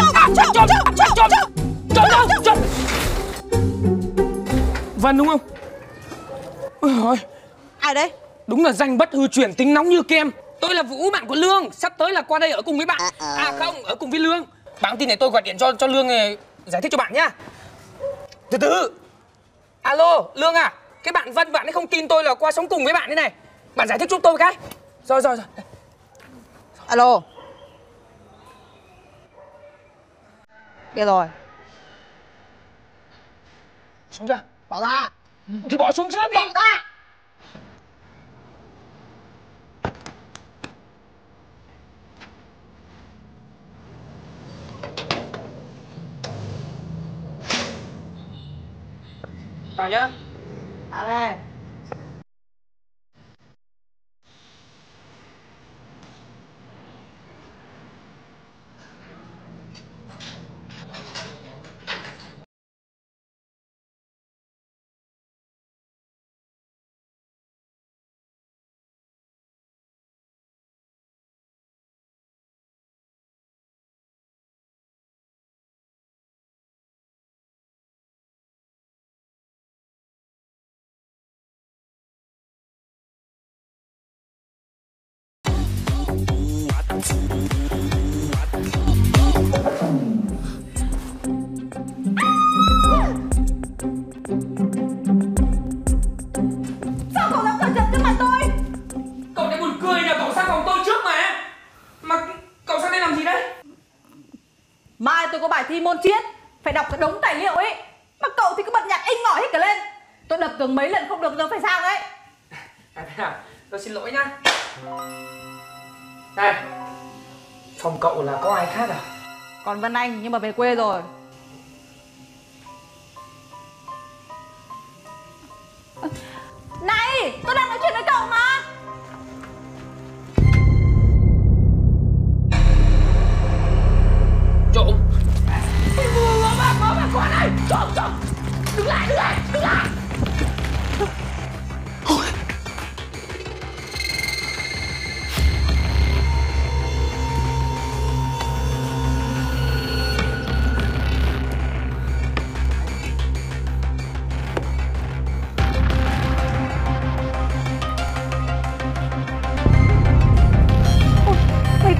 Trộm, trộm, trộm, trộm, trộm, trộm. Vân đúng không? Ôi ơi, Ai đấy? đúng là danh bất hư truyền tính nóng như kem. Tôi là Vũ bạn của Lương, sắp tới là qua đây ở cùng với bạn. À không, ở cùng với Lương. Bạn tin này tôi gọi điện cho cho Lương này, giải thích cho bạn nhá. Từ từ. Alo, Lương à, cái bạn Vân bạn ấy không tin tôi là qua sống cùng với bạn đây này. Bạn giải thích giúp tôi cái. Rồi rồi rồi. Alo Biết rồi Xuống chưa? Bỏ ra Thì bỏ xuống trước đi. Bỏ ra Vào nhá. À đây Mai tôi có bài thi môn triết Phải đọc cái đống tài liệu ấy. Mà cậu thì cứ bật nhạc inh ngỏi hết cả lên. Tôi đập tường mấy lần không được giờ phải sang đấy? À thế à, tôi xin lỗi nhá. Này, phòng cậu là có ai khác à? Còn Vân Anh, nhưng mà về quê rồi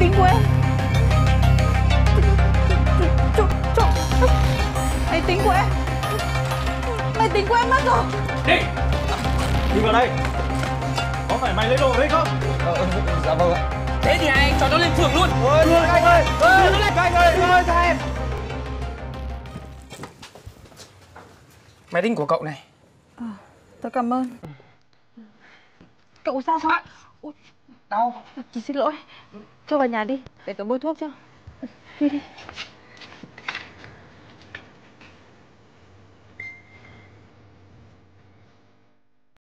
tính của em Trộm, trộm Máy tính của em Máy tính của em mất rồi Đi. Đi vào đây Có phải mày lấy đồ đấy không? Dạ vâng ạ. Thế thì anh cho nó lên phường luôn. Ôi, đưa anh ơi lên Anh ơi, ơi, cho em Máy tính của cậu này. Tôi cảm ơn Cậu sao sao? Ôi, Đau. Chị xin lỗi Cho vào nhà đi Để tôi mua thuốc cho Đi đi